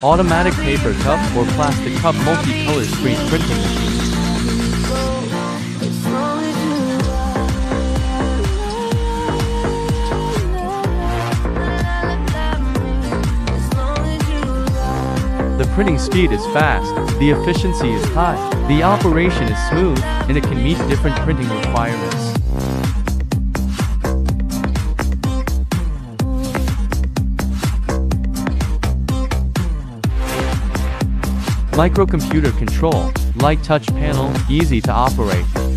Automatic paper cup or plastic cup multicolor screen printing. The printing speed is fast, the efficiency is high, the operation is smooth, and it can meet different printing requirements. Microcomputer control, light touch panel, easy to operate.